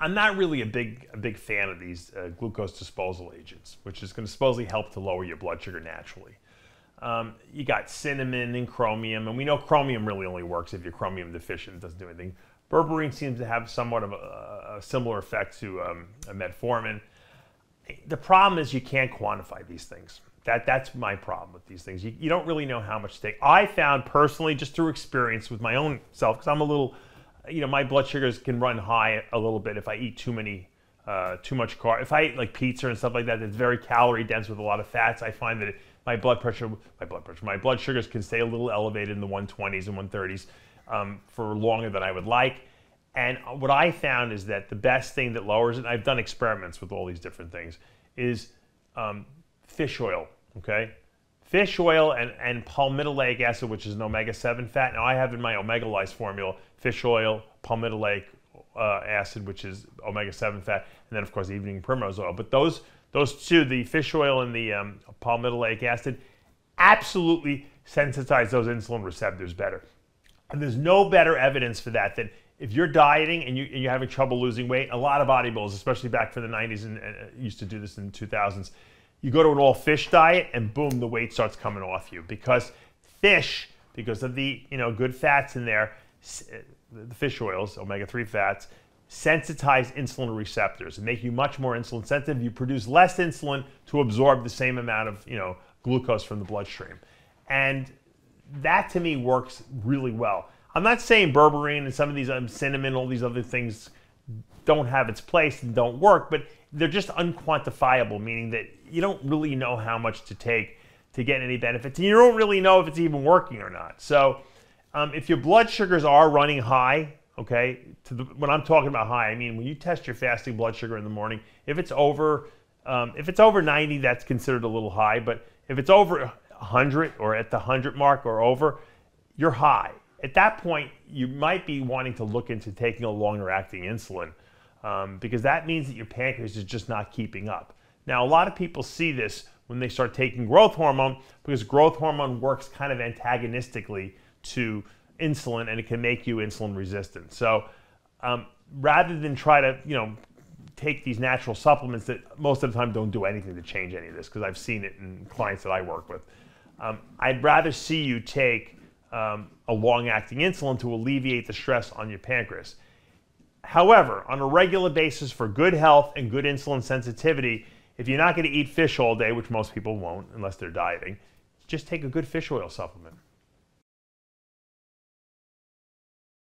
I'm not really a big a big fan of these uh, glucose disposal agents, which is going to supposedly help to lower your blood sugar naturally. Um, you got cinnamon and chromium, and we know chromium really only works if you're chromium deficient. It doesn't do anything. Berberine seems to have somewhat of a, a similar effect to um, metformin. The problem is you can't quantify these things. That, that's my problem with these things. You, you don't really know how much to take. I found personally, just through experience with my own self, because I'm a little, you know, my blood sugars can run high a little bit if I eat too many, uh, too much carb. If I eat like pizza and stuff like that, that's very calorie dense with a lot of fats. I find that my blood pressure, my blood pressure, my blood sugars can stay a little elevated in the 120s and 130s um, for longer than I would like. And what I found is that the best thing that lowers it, I've done experiments with all these different things, is um, fish oil, okay? Fish oil and, and palmitoleic acid, which is an omega-7 fat. Now I have in my Omega-Lyse formula, fish oil, palmitoleic uh, acid, which is omega-7 fat, and then of course evening primrose oil. But those, those two, the fish oil and the um, palmitoleic acid, absolutely sensitize those insulin receptors better. And there's no better evidence for that than if you're dieting and, you, are having trouble losing weight, a lot of bodybuilders, especially back for the 90s and, and used to do this in the 2000s, you go to an all fish diet and boom, the weight starts coming off you because fish, because of the you know good fats in there, the fish oils, omega-3 fats, sensitize insulin receptors and make you much more insulin sensitive. You produce less insulin to absorb the same amount of you know glucose from the bloodstream, and that to me works really well. I'm not saying berberine and some of these um, cinnamon, all these other things don't have its place and don't work, but they're just unquantifiable, meaning that you don't really know how much to take to get any benefits, and you don't really know if it's even working or not. So, um, if your blood sugars are running high, okay, the, when I'm talking about high, I mean when you test your fasting blood sugar in the morning, if it's over, um, if it's over 90, that's considered a little high, but if it's over 100 or at the 100 mark or over, you're high at that point, you might be wanting to look into taking a longer acting insulin um, because that means that your pancreas is just not keeping up. Now, a lot of people see this when they start taking growth hormone because growth hormone works kind of antagonistically to insulin and it can make you insulin resistant. So, um, rather than try to, you know, take these natural supplements that most of the time don't do anything to change any of this because I've seen it in clients that I work with. Um, I'd rather see you take um, a long acting insulin to alleviate the stress on your pancreas. However, on a regular basis for good health and good insulin sensitivity, if you're not going to eat fish all day, which most people won't unless they're dieting, just take a good fish oil supplement.